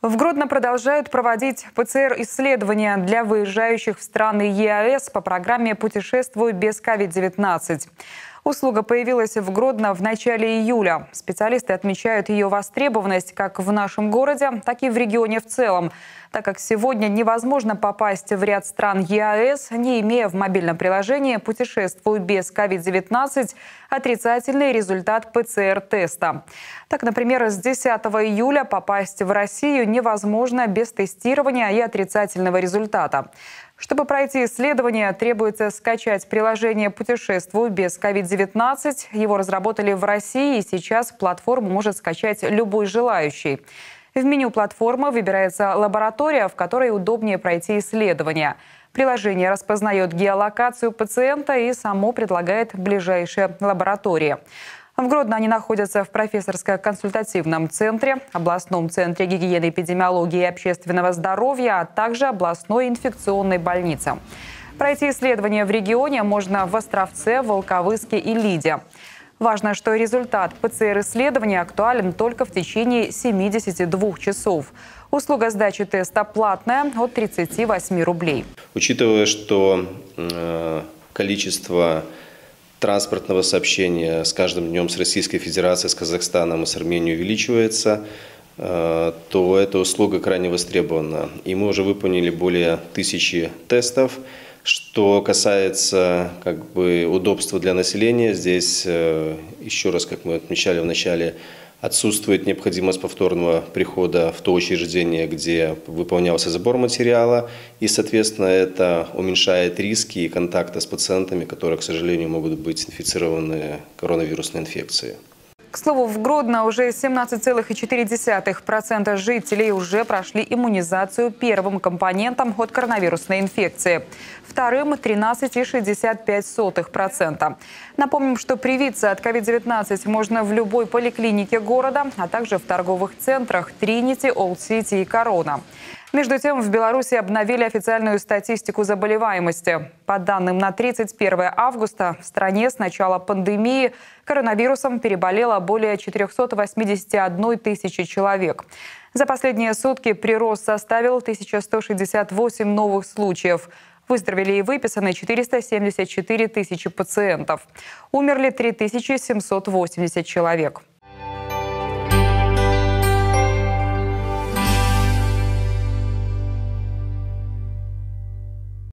В Гродно продолжают проводить ПЦР-исследования для выезжающих в страны ЕАЭС по программе «Путешествую без COVID-19». Услуга появилась в Гродно в начале июля. Специалисты отмечают ее востребованность как в нашем городе, так и в регионе в целом, так как сегодня невозможно попасть в ряд стран ЕАЭС, не имея в мобильном приложении «Путешествую без COVID-19» отрицательный результат ПЦР-теста. Так, например, с 10 июля попасть в Россию невозможно без тестирования и отрицательного результата. Чтобы пройти исследование, требуется скачать приложение «Путешествую без COVID-19». Его разработали в России, и сейчас платформу может скачать любой желающий. В меню платформы выбирается лаборатория, в которой удобнее пройти исследование. Приложение распознает геолокацию пациента и само предлагает ближайшие лаборатории. В Гродно они находятся в профессорско-консультативном центре, областном центре гигиены, эпидемиологии и общественного здоровья, а также областной инфекционной больнице. Пройти исследование в регионе можно в Островце, Волковыске и Лиде. Важно, что результат ПЦР-исследования актуален только в течение 72 часов. Услуга сдачи теста платная от 38 рублей. Учитывая, что э, количество транспортного сообщения с каждым днем с Российской Федерацией, с Казахстаном и с Арменией увеличивается, э, то эта услуга крайне востребована. И мы уже выполнили более тысячи тестов. Что касается как бы, удобства для населения, здесь э, еще раз, как мы отмечали в начале, отсутствует необходимость повторного прихода в то учреждение, где выполнялся забор материала, и, соответственно, это уменьшает риски контакта с пациентами, которые, к сожалению, могут быть инфицированы коронавирусной инфекцией. К слову, в Гродно уже 17,4% жителей уже прошли иммунизацию первым компонентом от коронавирусной инфекции. Вторым – 13,65%. Напомним, что привиться от COVID-19 можно в любой поликлинике города, а также в торговых центрах Тринити, Олд-Сити и Корона. Между тем, в Беларуси обновили официальную статистику заболеваемости. По данным на 31 августа в стране с начала пандемии коронавирусом переболело более 481 тысячи человек. За последние сутки прирост составил 1168 новых случаев. Выздоровели и выписаны 474 тысячи пациентов. Умерли 3780 человек.